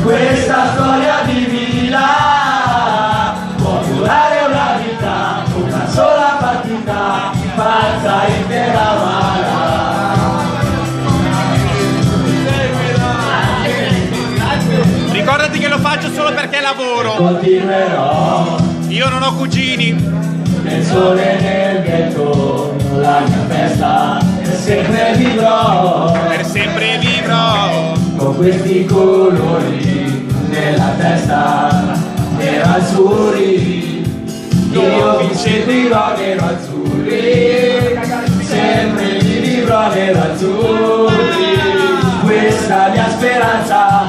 Questa storia di vita può durare una vita, una sola partita, pazza intera Ricordati che lo faccio solo perché lavoro. Continuerò Io non ho cugini. nel sole nel ghetto, la mia festa e sempre vivrò questi colori nella testa nero azzurri. Io vi seguirò nero azzurri sempre vi vivrò nero azzurri. Questa mia speranza.